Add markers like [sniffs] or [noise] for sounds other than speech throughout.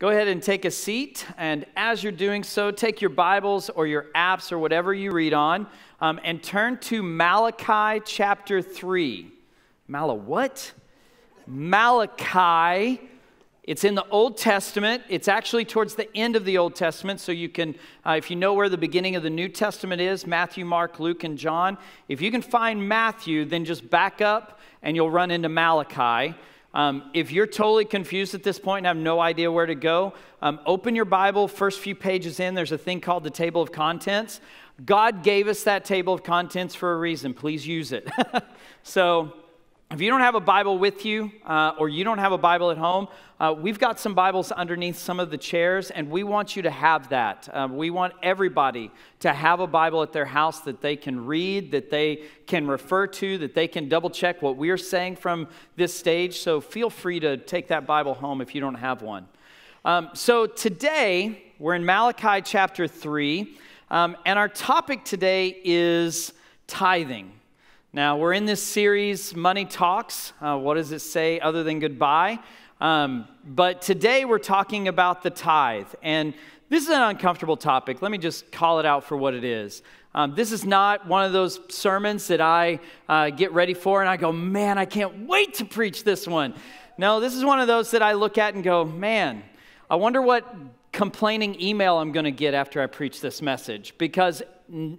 Go ahead and take a seat. And as you're doing so, take your Bibles or your apps or whatever you read on um, and turn to Malachi chapter 3. Mala what? Malachi. It's in the Old Testament. It's actually towards the end of the Old Testament. So you can, uh, if you know where the beginning of the New Testament is Matthew, Mark, Luke, and John if you can find Matthew, then just back up and you'll run into Malachi. Um, if you're totally confused at this point and have no idea where to go, um, open your Bible, first few pages in, there's a thing called the table of contents. God gave us that table of contents for a reason. Please use it. [laughs] so, if you don't have a Bible with you uh, or you don't have a Bible at home, uh, we've got some Bibles underneath some of the chairs, and we want you to have that. Uh, we want everybody to have a Bible at their house that they can read, that they can refer to, that they can double check what we're saying from this stage. So feel free to take that Bible home if you don't have one. Um, so today, we're in Malachi chapter 3, um, and our topic today is tithing. Now, we're in this series, Money Talks. Uh, what does it say other than goodbye? Um, but today we're talking about the tithe. And this is an uncomfortable topic. Let me just call it out for what it is. Um, this is not one of those sermons that I uh, get ready for and I go, man, I can't wait to preach this one. No, this is one of those that I look at and go, man, I wonder what complaining email I'm going to get after I preach this message. Because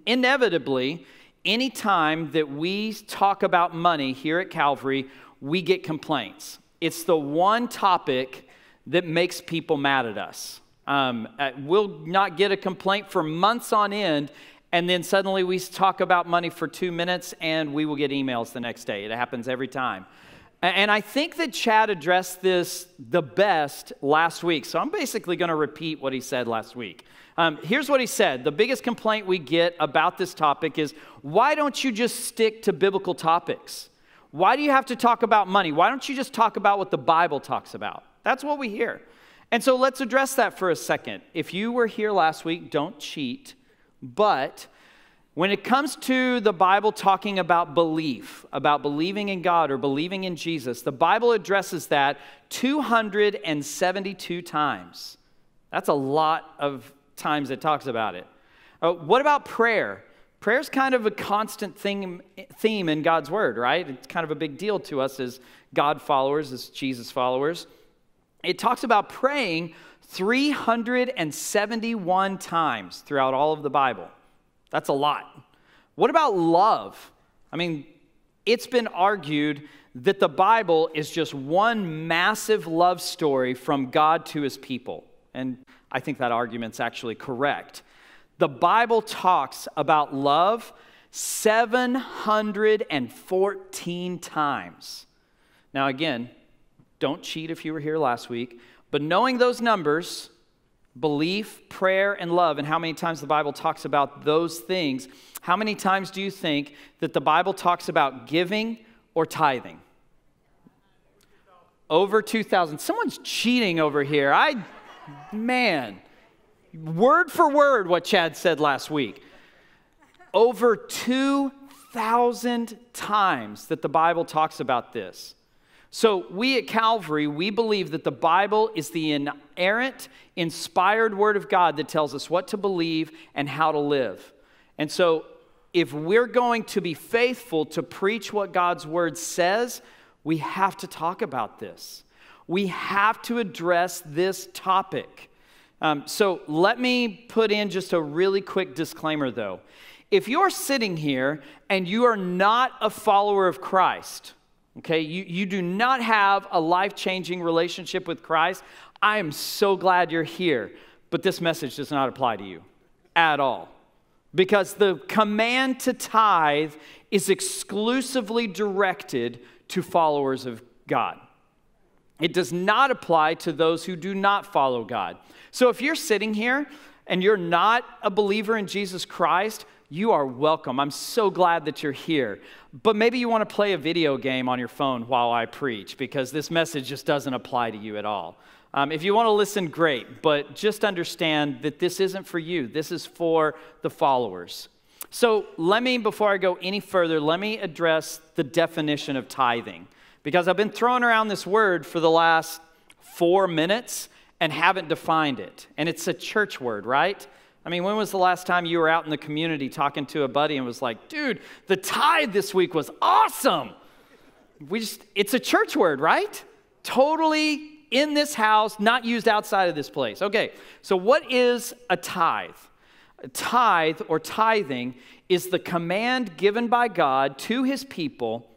inevitably, anytime that we talk about money here at Calvary, we get complaints. It's the one topic that makes people mad at us. Um, uh, we'll not get a complaint for months on end, and then suddenly we talk about money for two minutes and we will get emails the next day. It happens every time. And I think that Chad addressed this the best last week. So I'm basically going to repeat what he said last week. Um, here's what he said The biggest complaint we get about this topic is why don't you just stick to biblical topics? Why do you have to talk about money? Why don't you just talk about what the Bible talks about? That's what we hear. And so let's address that for a second. If you were here last week, don't cheat. But when it comes to the Bible talking about belief, about believing in God or believing in Jesus, the Bible addresses that 272 times. That's a lot of times it talks about it. Uh, what about prayer? Prayer is kind of a constant theme, theme in God's Word, right? It's kind of a big deal to us as God followers, as Jesus followers. It talks about praying 371 times throughout all of the Bible. That's a lot. What about love? I mean, it's been argued that the Bible is just one massive love story from God to his people. And I think that argument's actually correct. The Bible talks about love 714 times. Now, again, don't cheat if you were here last week, but knowing those numbers, belief, prayer, and love, and how many times the Bible talks about those things, how many times do you think that the Bible talks about giving or tithing? Over 2,000. Someone's cheating over here. I Man, word for word what Chad said last week. Over 2,000 times that the Bible talks about this. So, we at Calvary, we believe that the Bible is the inerrant, inspired Word of God that tells us what to believe and how to live. And so, if we're going to be faithful to preach what God's Word says, we have to talk about this we have to address this topic. Um, so let me put in just a really quick disclaimer though. If you're sitting here and you are not a follower of Christ, okay, you, you do not have a life changing relationship with Christ, I am so glad you're here. But this message does not apply to you at all. Because the command to tithe is exclusively directed to followers of God. It does not apply to those who do not follow God. So if you're sitting here and you're not a believer in Jesus Christ, you are welcome. I'm so glad that you're here. But maybe you want to play a video game on your phone while I preach because this message just doesn't apply to you at all. Um, if you want to listen, great, but just understand that this isn't for you. This is for the followers. So let me, before I go any further, let me address the definition of tithing because I've been throwing around this word for the last four minutes and haven't defined it. And it's a church word, right? I mean, when was the last time you were out in the community talking to a buddy and was like, dude, the tithe this week was awesome? We just, it's a church word, right? Totally in this house, not used outside of this place. Okay, so what is a tithe? A tithe or tithing is the command given by God to his people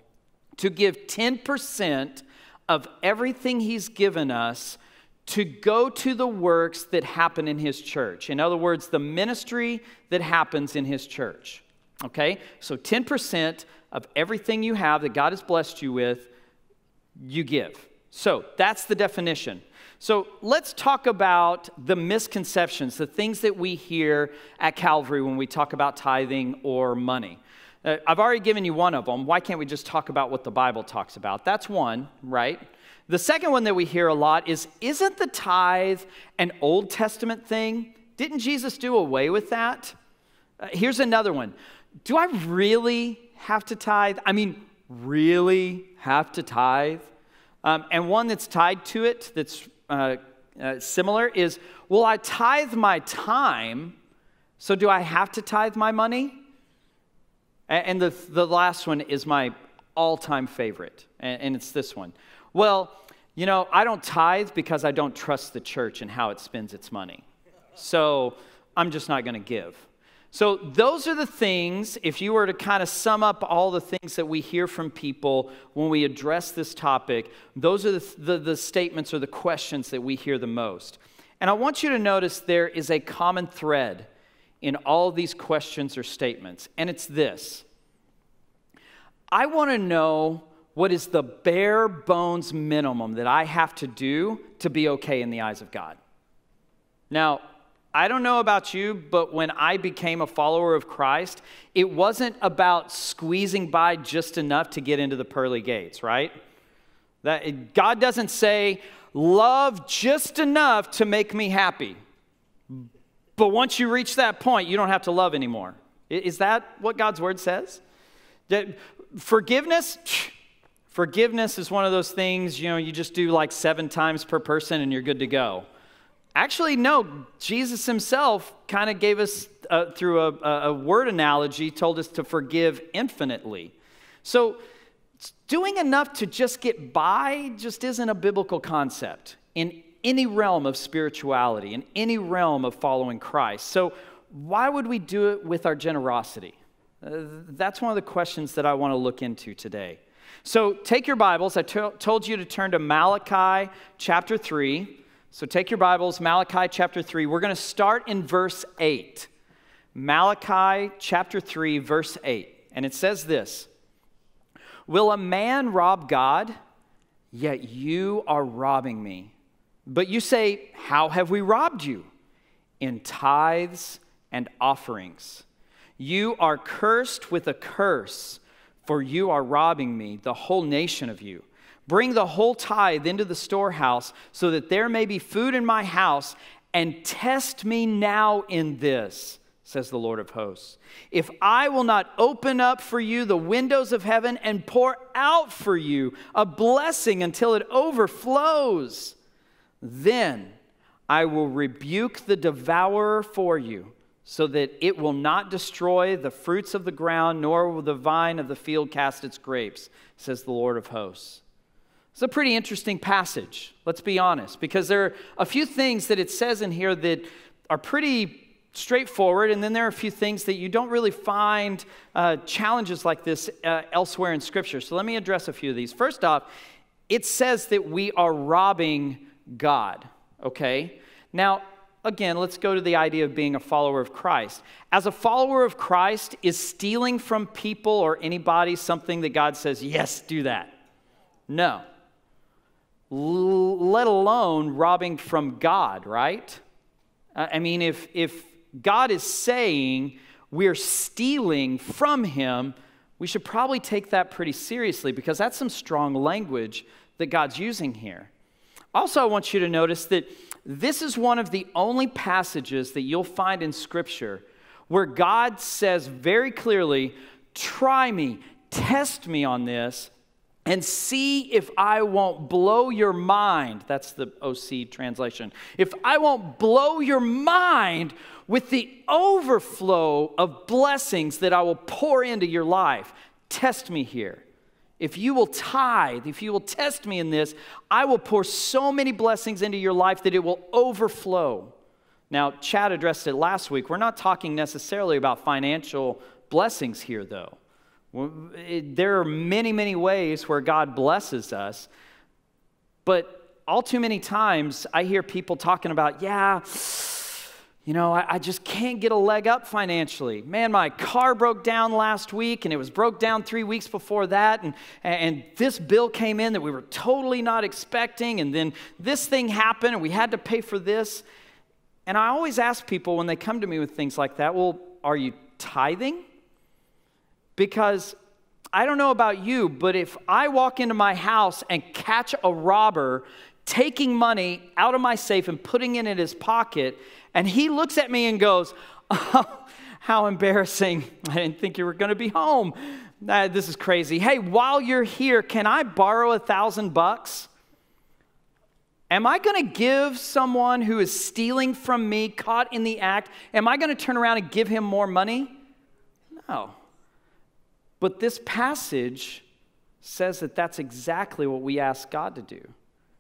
to give 10% of everything he's given us to go to the works that happen in his church. In other words, the ministry that happens in his church. Okay? So 10% of everything you have that God has blessed you with, you give. So that's the definition. So let's talk about the misconceptions, the things that we hear at Calvary when we talk about tithing or money. Uh, I've already given you one of them. Why can't we just talk about what the Bible talks about? That's one, right? The second one that we hear a lot is Isn't the tithe an Old Testament thing? Didn't Jesus do away with that? Uh, here's another one Do I really have to tithe? I mean, really have to tithe? Um, and one that's tied to it, that's uh, uh, similar, is Will I tithe my time? So do I have to tithe my money? And the, the last one is my all time favorite, and, it's this one. Well, you know, I don't tithe because I don't trust the church and how it spends its money. So I'm just not going to give. So, those are the things, if you were to kind of sum up all the things that we hear from people when we address this topic, those are the, the, the, statements or the questions that we hear the most. And I want you to notice there is a common thread in all these questions or statements, and it's this I want to know what is the bare bones minimum that I have to do to be okay in the eyes of God. Now, I don't know about you, but when I became a follower of Christ, it wasn't about squeezing by just enough to get into the pearly gates, right? That God doesn't say, love just enough to make me happy. But once you reach that point, you don't have to love anymore. Is that what God's word says? That forgiveness, [sniffs] forgiveness is one of those things, you know, you just do like seven times per person and you're good to go. Actually, no, Jesus himself kind of gave us, uh, through a, a word analogy, told us to forgive infinitely. So, doing enough to just get by just isn't a biblical concept in any realm of spirituality, in any realm of following Christ. So, why would we do it with our generosity? Uh, that's one of the questions that I want to look into today. So, take your Bibles. I to- told you to turn to Malachi chapter 3. So take your Bibles, Malachi chapter 3. We're going to start in verse 8. Malachi chapter 3, verse 8. And it says this Will a man rob God? Yet you are robbing me. But you say, How have we robbed you? In tithes and offerings. You are cursed with a curse, for you are robbing me, the whole nation of you. Bring the whole tithe into the storehouse, so that there may be food in my house, and test me now in this, says the Lord of hosts. If I will not open up for you the windows of heaven and pour out for you a blessing until it overflows, then I will rebuke the devourer for you, so that it will not destroy the fruits of the ground, nor will the vine of the field cast its grapes, says the Lord of hosts. It's a pretty interesting passage, let's be honest, because there are a few things that it says in here that are pretty straightforward, and then there are a few things that you don't really find uh, challenges like this uh, elsewhere in Scripture. So let me address a few of these. First off, it says that we are robbing God, okay? Now, again, let's go to the idea of being a follower of Christ. As a follower of Christ, is stealing from people or anybody something that God says, yes, do that? No let alone robbing from God, right? Uh, I mean, if, if God is saying we're stealing from Him, we should probably take that pretty seriously because that's some strong language that God's using here. Also, I want you to notice that this is one of the only passages that you'll find in Scripture where God says very clearly, Try me, test me on this, and see if I won't blow your mind. That's the OC translation. If I won't blow your mind with the overflow of blessings that I will pour into your life. Test me here. If you will tithe, if you will test me in this, I will pour so many blessings into your life that it will overflow. Now, Chad addressed it last week. We're not talking necessarily about financial blessings here, though. Eh, there are many, many ways where God blesses us, but all too many times I hear people talking about, yeah, you know, I, I, just can't get a leg up financially. Man, my car broke down last week and it was broke down three weeks before that. And, and this bill came in that we were totally not expecting. And then this thing happened and we had to pay for this. And I always ask people when they come to me with things like that, well, are you tithing? Because I don't know about you, but if I walk into my house and catch a robber taking money out of my safe and putting it in his pocket, and he looks at me and goes, oh, How embarrassing. [laughs] I didn't think you were going to be home. Uh, this is crazy. Hey, while you're here, can I borrow a thousand bucks? Am I going to give someone who is stealing from me, caught in the act, am I going to turn around and give him more money? No. But this passage says that that's exactly what we ask God to do.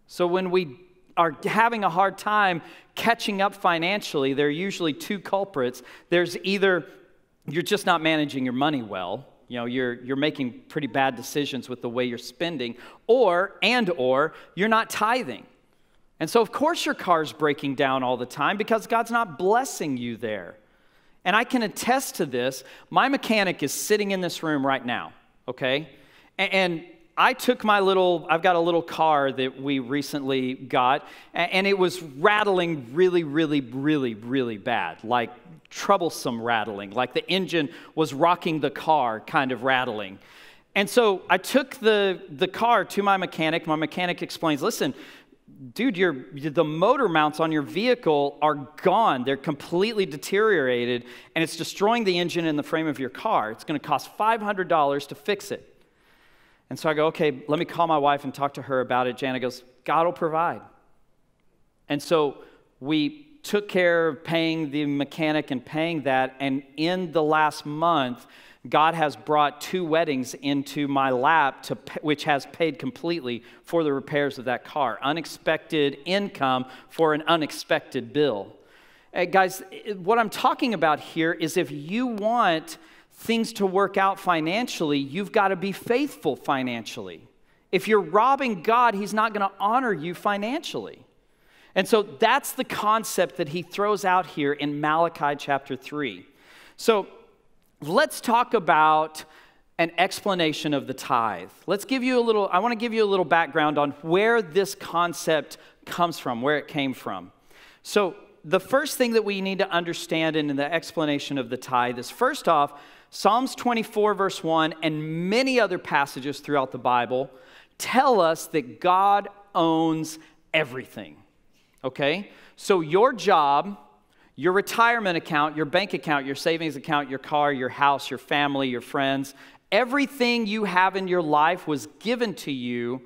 So when we are having a hard time catching up financially, there are usually two culprits. There's either you're just not managing your money well, you know, you're, you're making pretty bad decisions with the way you're spending, or, and or, you're not tithing. And so, of course, your car's breaking down all the time because God's not blessing you there. And I can attest to this. My mechanic is sitting in this room right now, okay? And I took my little, I've got a little car that we recently got, and it was rattling really, really, really, really bad, like troublesome rattling, like the engine was rocking the car kind of rattling. And so I took the, the car to my mechanic. My mechanic explains listen, dude, your, the motor mounts on your vehicle are gone. They're completely deteriorated, and it's destroying the engine and the frame of your car. It's going to cost $500 to fix it. And so I go, okay, let me call my wife and talk to her about it. Jana goes, God will provide. And so we took care of paying the mechanic and paying that. And in the last month, God has brought two weddings into my lap, to, which has paid completely for the repairs of that car. Unexpected income for an unexpected bill. Hey, guys, eh, what I'm talking about here is if you want things to work out financially, you've got to be faithful financially. If you're robbing God, He's not going to honor you financially. And so that's the concept that he throws out here in Malachi chapter 3. So let's talk about an explanation of the tithe. Let's give you a little, I want to give you a little background on where this concept comes from, where it came from. So, the first thing that we need to understand in the explanation of the tithe is first off, Psalms 24, verse 1, and many other passages throughout the Bible tell us that God owns everything. Okay? So, your job your retirement account, your bank account, your savings account, your car, your house, your family, your friends, everything you have in your life was given to you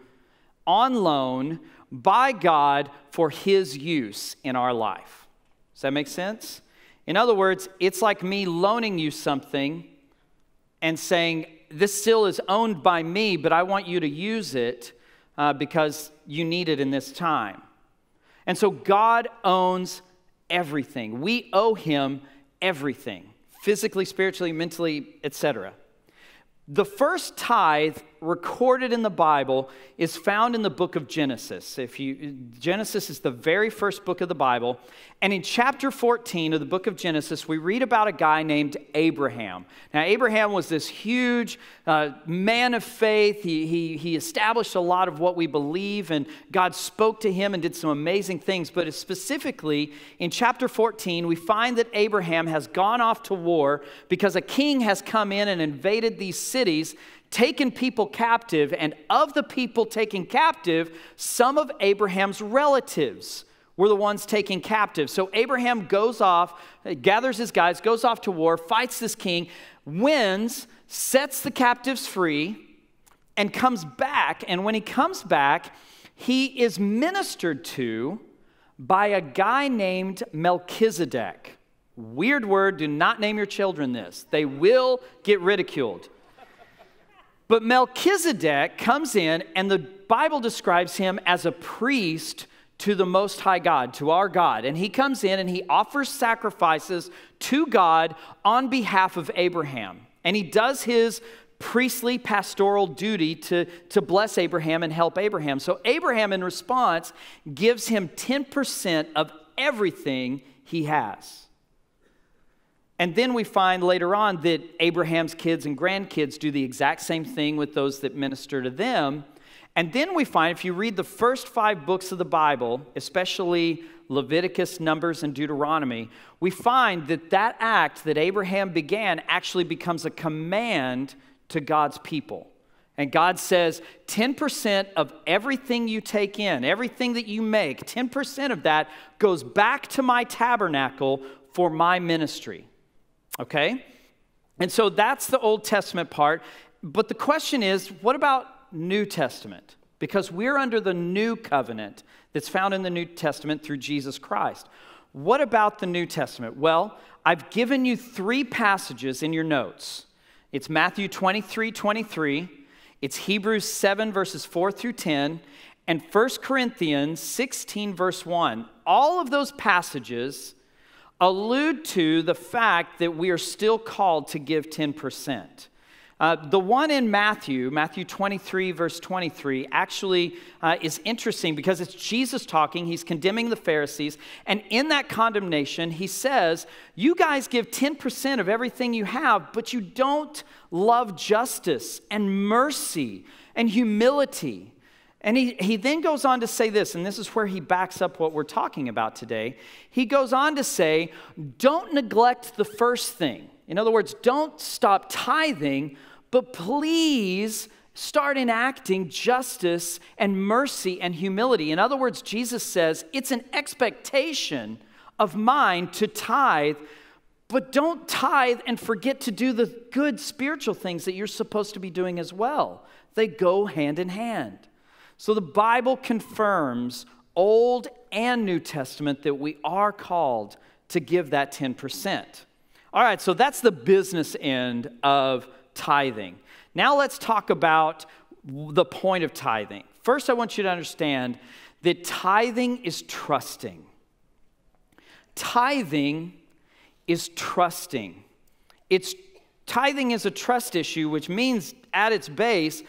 on loan by God for His use in our life. Does that make sense? In other words, it's like me loaning you something and saying, This still is owned by me, but I want you to use it uh, because you need it in this time. And so God owns everything. We owe him everything physically, spiritually, mentally, etc. The first tithe recorded in the Bible is found in the book of Genesis. If you Genesis is the very first book of the Bible, and in chapter 14 of the book of Genesis, we read about a guy named Abraham. Now, Abraham was this huge uh, man of faith. He, he, he established a lot of what we believe, and God spoke to him and did some amazing things. But specifically, in chapter 14, we find that Abraham has gone off to war because a king has come in and invaded these cities taken people captive, and of the people taken captive, some of Abraham's relatives were the ones taken captive. So Abraham goes off, gathers his guys, goes off to war, fights this king, wins, sets the captives free, and comes back. And when he comes back, he is ministered to by a guy named Melchizedek. Weird word, do not name your children this. They will get ridiculed. But Melchizedek comes in, and the Bible describes him as a priest to the Most High God, to our God. And he comes in and he offers sacrifices to God on behalf of Abraham. And he does his priestly pastoral duty to, to bless Abraham and help Abraham. So Abraham, in response, gives him 10% of everything he has. And then we find later on that Abraham's kids and grandkids do the exact same thing with those that minister to them. And then we find, if you read the first five books of the Bible, especially Leviticus, Numbers, and Deuteronomy, we find that that act that Abraham began actually becomes a command to God's people. And God says 10% of everything you take in, everything that you make, 10% of that goes back to my tabernacle for my ministry. Okay? And so that's the Old Testament part. But the question is what about New Testament? Because we're under the new covenant that's found in the New Testament through Jesus Christ. What about the New Testament? Well, I've given you three passages in your notes. It's Matthew 23 23, it's Hebrews 7, verses 4 through 10, and 1 Corinthians 16, verse 1. All of those passages allude to the fact that we are still called to give 10%. Uh, the one in Matthew, Matthew 23, verse 23, actually uh, is interesting because it's Jesus talking. He's condemning the Pharisees. And in that condemnation, he says, You guys give 10% of everything you have, but you don't love justice and mercy and humility. And he, he then goes on to say this, and this is where he backs up what we're talking about today. He goes on to say, Don't neglect the first thing. In other words, don't stop tithing but please start enacting justice and mercy and humility. In other words, Jesus says it's an expectation of mine to tithe, but don't tithe and forget to do the good spiritual things that you're supposed to be doing as well. They go hand in hand. So the Bible confirms, Old and New Testament, that we are called to give that 10%. All right, so that's the business end of tithing. Now let's talk about the point of tithing. First, I want you to understand that tithing is trusting. Tithing is trusting. It's tithing is a trust issue, which means at its base,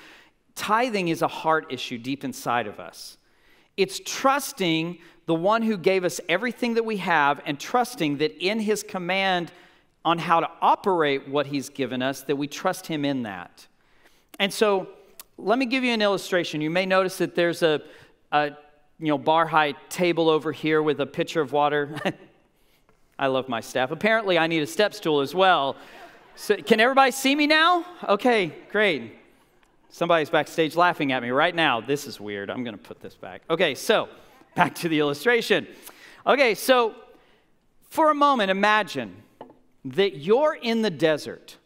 tithing is a heart issue deep inside of us. It's trusting the one who gave us everything that we have and trusting that in his command on how to operate what He's given us, that we trust Him in that. And so, let me give you an illustration. You may notice that there's a, a you know, bar high table over here with a pitcher of water. [laughs] I love my staff. Apparently, I need a step stool as well. So, can everybody see me now? Okay, great. Somebody's backstage laughing at me right now. This is weird. I'm going to put this back. Okay, so [laughs] back to the illustration. Okay, so for a moment, imagine that you're in the desert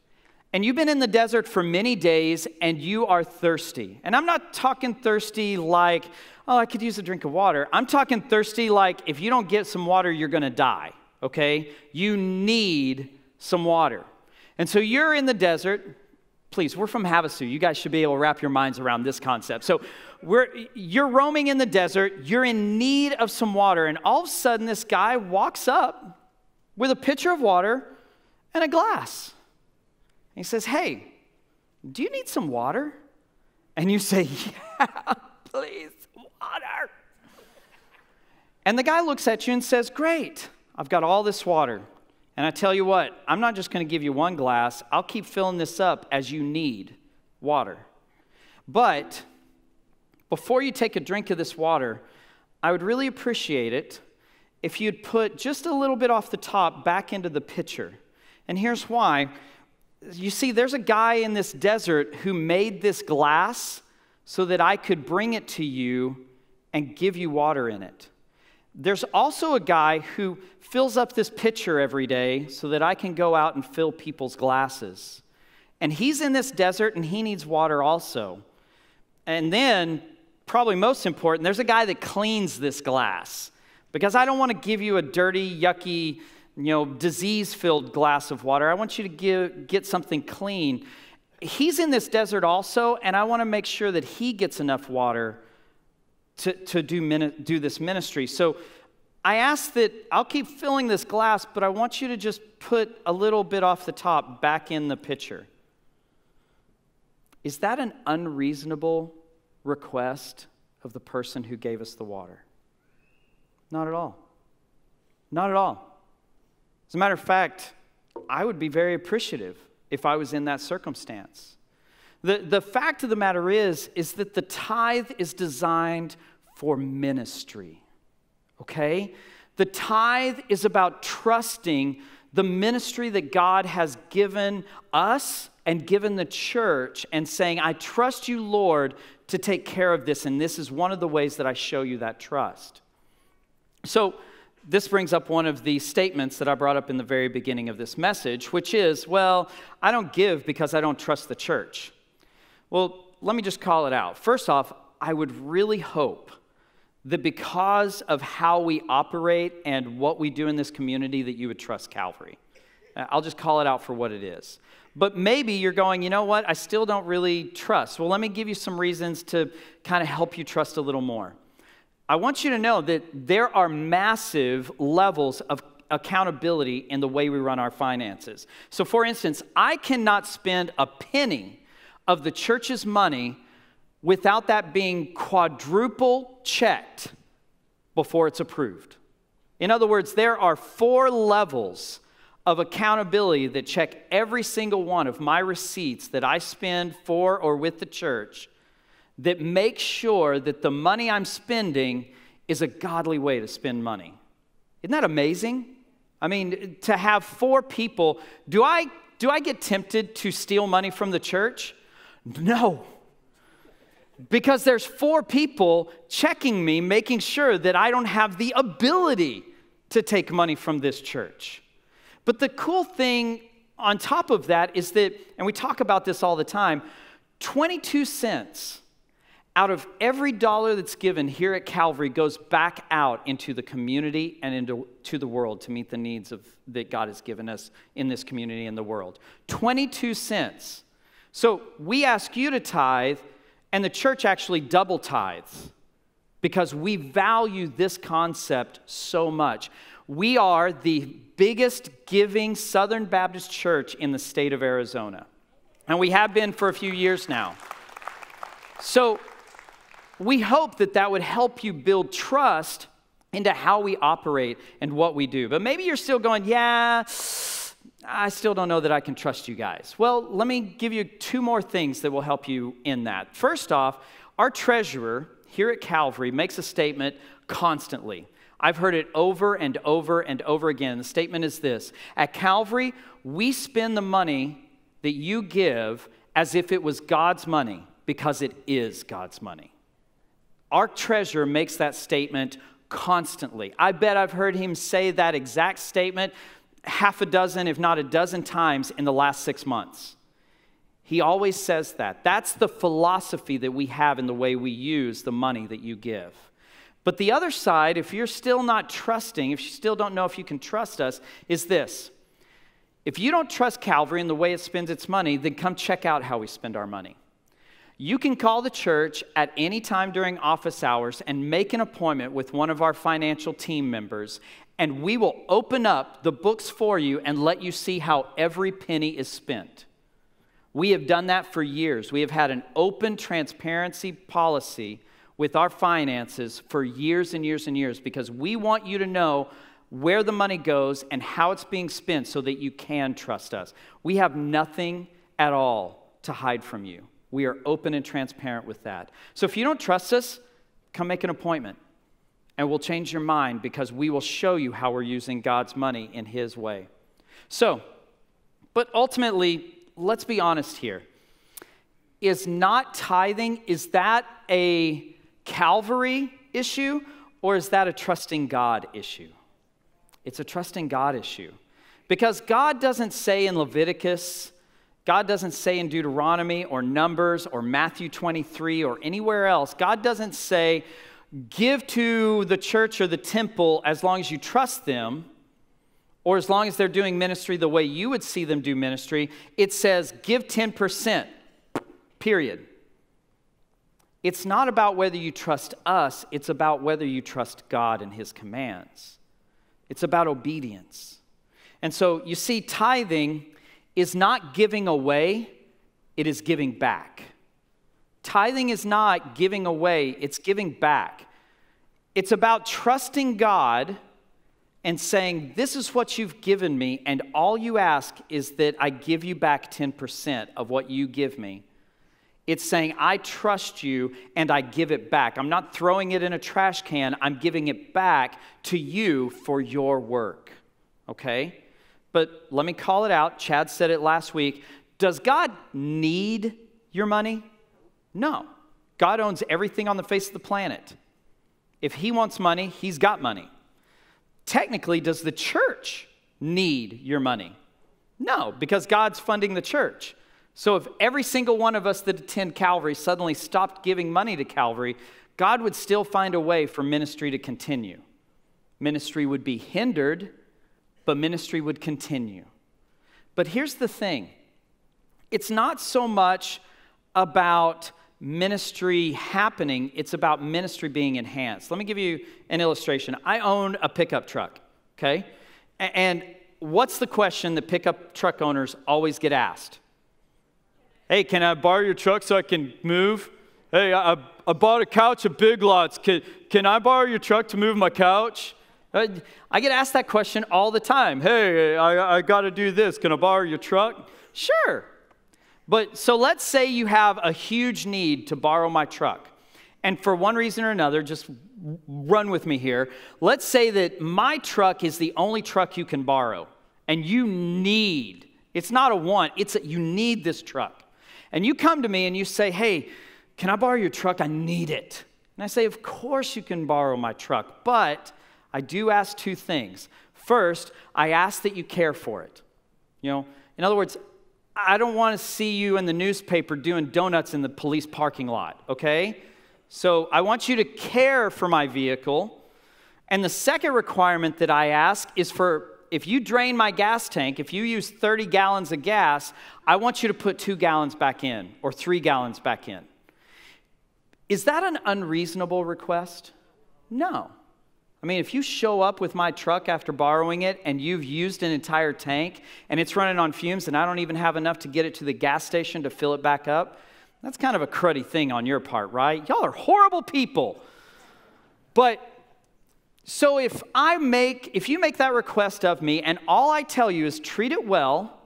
and you've been in the desert for many days and you are thirsty. And I'm not talking thirsty like, oh, I could use a drink of water. I'm talking thirsty like if you don't get some water, you're gonna die, okay? You need some water. And so you're in the desert. Please, we're from Havasu. You guys should be able to wrap your minds around this concept. So you're roaming in the desert, you're in need of some water, and all of a sudden this guy walks up with a pitcher of water and a glass. And he says, Hey, do you need some water? And you say, [laughs] Yeah, please, water. And the guy looks at you and says, Great, I've got all this water. And I tell you what, I'm not just going to give you one glass, I'll keep filling this up as you need water. But before you take a drink of this water, I would really appreciate it if you'd put just a little bit off the top back into the pitcher. And here's why. You see, there's a guy in this desert who made this glass so that I could bring it to you and give you water in it. There's also a guy who fills up this pitcher every day so that I can go out and fill people's glasses. And he's in this desert and he needs water also. And then, probably most important, there's a guy that cleans this glass because I don't want to give you a dirty, yucky, you know, disease filled glass of water. I want you to give, get something clean. He's in this desert also, and I want to make sure that he gets enough water to, to do, do this ministry. So I ask that I'll keep filling this glass, but I want you to just put a little bit off the top back in the pitcher. Is that an unreasonable request of the person who gave us the water? Not at all. Not at all. As a matter of fact, I would be very appreciative if I was in that circumstance. The, the fact of the matter is, is that the tithe is designed for ministry, okay? The tithe is about trusting the ministry that God has given us and given the church and saying, I trust you, Lord, to take care of this. And this is one of the ways that I show you that trust. So, this brings up one of the statements that I brought up in the very beginning of this message, which is, well, I don't give because I don't trust the church. Well, let me just call it out. First off, I would really hope that because of how we operate and what we do in this community, that you would trust Calvary. Uh, I'll just call it out for what it is. But maybe you're going, you know what, I still don't really trust. Well, let me give you some reasons to kind of help you trust a little more. I want you to know that there are massive levels of accountability in the way we run our finances. So, for instance, I cannot spend a penny of the church's money without that being quadruple checked before it's approved. In other words, there are four levels of accountability that check every single one of my receipts that I spend for or with the church that make sure that the money I'm spending is a godly way to spend money. Isn't that amazing? I mean, to have four people, do I do I get tempted to steal money from the church? No. Because there's four people checking me, making sure that I don't have the ability to take money from this church. But the cool thing on top of that is that, and we talk about this all the time 22 cents out of every dollar that's given here at Calvary goes back out into the community and into to the world to meet the needs of, that God has given us in this community and the world. 22 cents. So we ask you to tithe, and the church actually double tithes because we value this concept so much. We are the biggest giving Southern Baptist church in the state of Arizona. And we have been for a few years now. So we hope that that would help you build trust into how we operate and what we do. But maybe you're still going, yeah, I still don't know that I can trust you guys. Well, let me give you two more things that will help you in that. First off, our treasurer here at Calvary makes a statement constantly. I've heard it over and over and over again. The statement is this At Calvary, we spend the money that you give as if it was God's money because it is God's money. Our treasurer makes that statement constantly. I bet I've heard him say that exact statement half a dozen, if not a dozen times in the last six months. He always says that. That's the philosophy that we have in the way we use the money that you give. But the other side, if you're still not trusting, if you still don't know if you can trust us, is this. If you don't trust Calvary and the way it spends its money, then come check out how we spend our money. You can call the church at any time during office hours and make an appointment with one of our financial team members, and we will open up the books for you and let you see how every penny is spent. We have done that for years. We have had an open transparency policy with our finances for years and years and years because we want you to know where the money goes and how it's being spent so that you can trust us. We have nothing at all to hide from you. We are open and transparent with that. So if you don't trust us, come make an appointment and we'll change your mind because we will show you how we're using God's money in His way. So, but ultimately, let's be honest here. Is not tithing, is that a Calvary issue or is that a trusting God issue? It's a trusting God issue. Because God doesn't say in Leviticus, God doesn't say in Deuteronomy or Numbers or Matthew 23 or anywhere else, God doesn't say, give to the church or the temple as long as you trust them or as long as they're doing ministry the way you would see them do ministry. It says, give 10%, period. It's not about whether you trust us, it's about whether you trust God and His commands. It's about obedience. And so you see, tithing is not giving away, it is giving back. Tithing is not giving away, it's giving back. It's about trusting God and saying, This is what you've given me, and all you ask is that I give you back 10% of what you give me. It's saying, I trust you and I give it back. I'm not throwing it in a trash can, I'm giving it back to you for your work. Okay? But let me call it out. Chad said it last week. Does God need your money? No. God owns everything on the face of the planet. If He wants money, He's got money. Technically, does the church need your money? No, because God's funding the church. So if every single one of us that attend Calvary suddenly stopped giving money to Calvary, God would still find a way for ministry to continue. Ministry would be hindered, but ministry would continue. But here's the thing it's not so much about ministry happening, it's about ministry being enhanced. Let me give you an illustration. I own a pickup truck, okay? And what's the question that pickup truck owners always get asked? Hey, can I borrow your truck so I can move? Hey, I, I bought a couch at Big Lots. Can, can I borrow your truck to move my couch? Uh, I get asked that question all the time. Hey, I, I got to do this. Can I borrow your truck? Sure. But so let's say you have a huge need to borrow my truck. And for one reason or another, just run with me here. Let's say that my truck is the only truck you can borrow, and you need, it's not a want, it's a, you need this truck and you come to me and you say, Hey, can I borrow your truck? I need it. And I say, Of course you can borrow my truck, but I do ask two things. First, I ask that you care for it. You know, in other words, I don't want to see you in the newspaper doing donuts in the police parking lot, okay? So I want you to care for my vehicle. And the second requirement that I ask is for if you drain my gas tank, if you use 30 gallons of gas, I want you to put two gallons back in or three gallons back in. Is that an unreasonable request? No. I mean, if you show up with my truck after borrowing it and you've used an entire tank and it's running on fumes and I don't even have enough to get it to the gas station to fill it back up, that's kind of a cruddy thing on your part, right? Y'all are horrible people. But so if I make, if you make that request of me and all I tell you is treat it well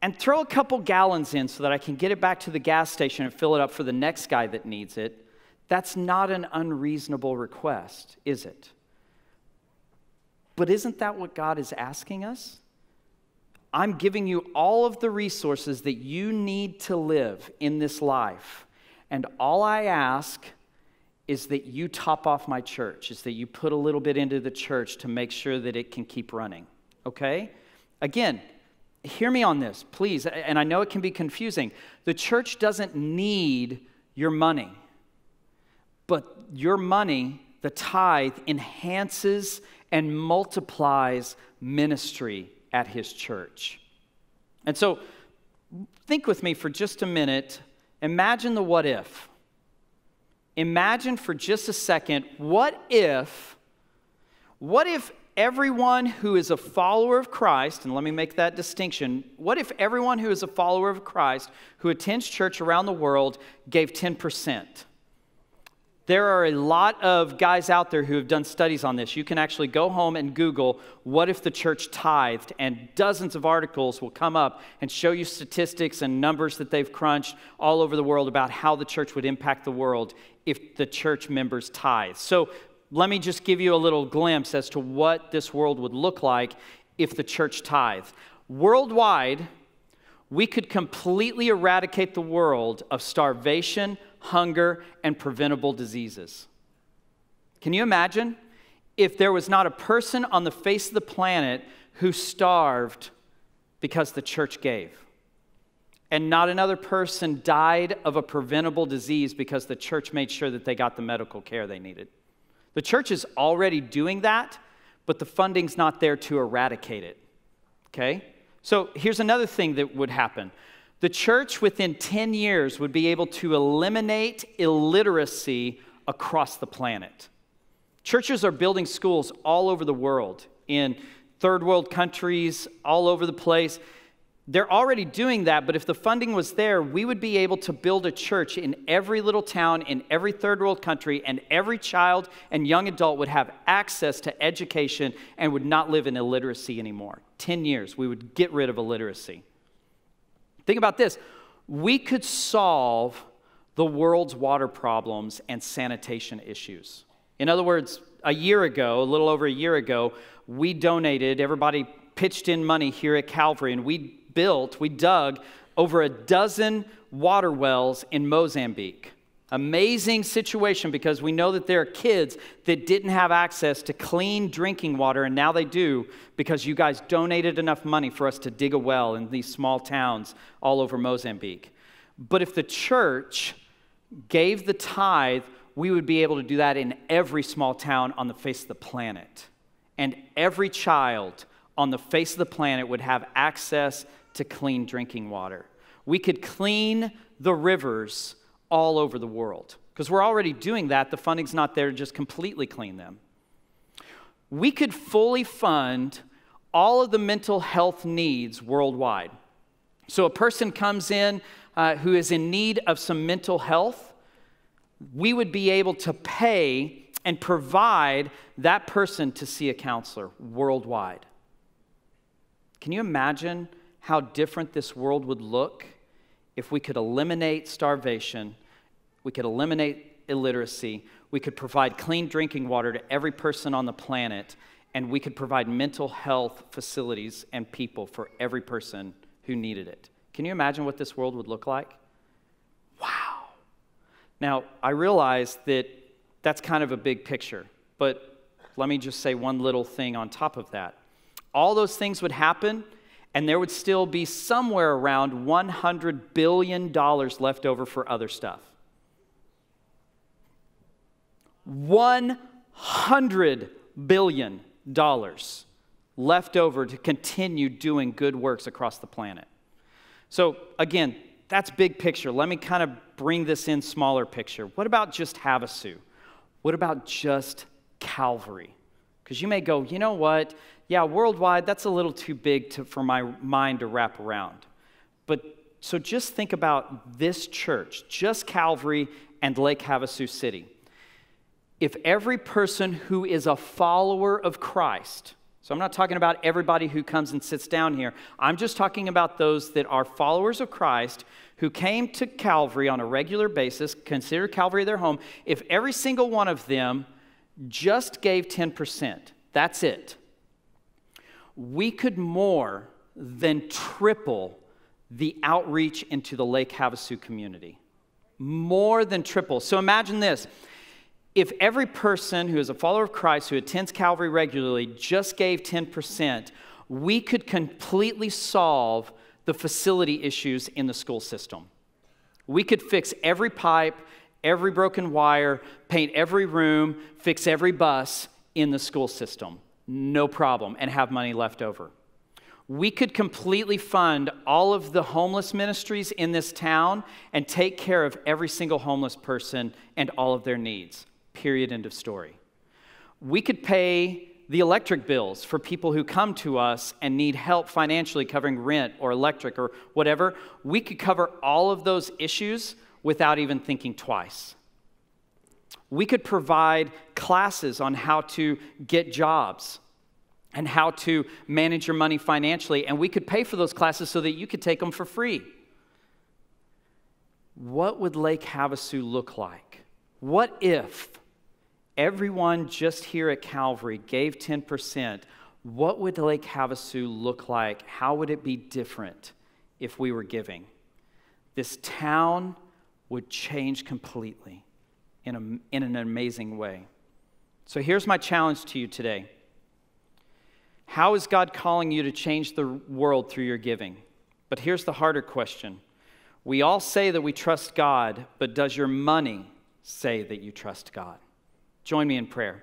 and throw a couple gallons in so that I can get it back to the gas station and fill it up for the next guy that needs it, that's not an unreasonable request, is it? But isn't that what God is asking us? I'm giving you all of the resources that you need to live in this life. And all I ask is that you top off my church, is that you put a little bit into the church to make sure that it can keep running. Okay? Again, hear me on this, please. And I know it can be confusing. The church doesn't need your money, but your money, the tithe, enhances and multiplies ministry at his church. And so, think with me for just a minute. Imagine the what if imagine for just a second what if what if everyone who is a follower of Christ, and let me make that distinction, what if everyone who is a follower of Christ who attends church around the world gave 10%? There are a lot of guys out there who have done studies on this. You can actually go home and Google, what if the church tithed? And dozens of articles will come up and show you statistics and numbers that they've crunched all over the world about how the church would impact the world if the church members tithe. So let me just give you a little glimpse as to what this world would look like if the church tithed. Worldwide, we could completely eradicate the world of starvation, hunger, and preventable diseases. Can you imagine if there was not a person on the face of the planet who starved because the church gave? and not another person died of a preventable disease because the church made sure that they got the medical care they needed. The church is already doing that, but the funding's not there to eradicate it. Okay? So here's another thing that would happen the church within 10 years would be able to eliminate illiteracy across the planet. Churches are building schools all over the world, in third world countries, all over the place. They're already doing that, but if the funding was there, we would be able to build a church in every little town, in every third world country, and every child and young adult would have access to education and would not live in illiteracy anymore. 10 years, we would get rid of illiteracy. Think about this we could solve the world's water problems and sanitation issues. In other words, a year ago, a little over a year ago, we donated, everybody pitched in money here at Calvary, and we built, we dug over a dozen water wells in Mozambique. Amazing situation because we know that there are kids that didn't have access to clean drinking water, and now they do because you guys donated enough money for us to dig a well in these small towns all over Mozambique. But if the church gave the tithe, we would be able to do that in every small town on the face of the planet. And every child on the face of the planet would have access to clean drinking water. We could clean the rivers all over the world because we're already doing that. The funding's not there to just completely clean them. We could fully fund all of the mental health needs worldwide. So, a person comes in uh, who is in need of some mental health, we would be able to pay and provide that person to see a counselor worldwide. Can you imagine how different this world would look if we could eliminate starvation, we could eliminate illiteracy, we could provide clean drinking water to every person on the planet, and we could provide mental health facilities and people for every person who needed it. Can you imagine what this world would look like? Wow. Now, I realize that that's kind of a big picture, but let me just say one little thing on top of that. All those things would happen and there would still be somewhere around $100 billion left over for other stuff. $100 billion left over to continue doing good works across the planet. So, again, that's big picture. Let me kind of bring this in smaller picture. What about just Havasu? What about just Calvary? Because you may go, you know what? yeah, worldwide, that's a little too big to, for my mind to wrap around. But so just think about this church, just Calvary and Lake Havasu City. If every person who is a follower of Christ, so I'm not talking about everybody who comes and sits down here, I'm just talking about those that are followers of Christ who came to Calvary on a regular basis, consider Calvary their home. If every single one of them just gave 10%, that's it we could more than triple the outreach into the Lake Havasu community. More than triple. So imagine this. If every person who is a follower of Christ who attends Calvary regularly just gave 10%, we could completely solve the facility issues in the school system. We could fix every pipe, every broken wire, paint every room, fix every bus in the school system no problem, and have money left over. We could completely fund all of the homeless ministries in this town and take care of every single homeless person and all of their needs. Period. End of story. We could pay the electric bills for people who come to us and need help financially covering rent or electric or whatever. We could cover all of those issues without even thinking twice. We could provide classes on how to get jobs and how to manage your money financially, and we could pay for those classes so that you could take them for free. What would Lake Havasu look like? What if everyone just here at Calvary gave 10%? What would Lake Havasu look like? How would it be different if we were giving? This town would change completely in, a, in an amazing way. So here's my challenge to you today. How is God calling you to change the world through your giving? But here's the harder question We all say that we trust God, but does your money say that you trust God? Join me in prayer.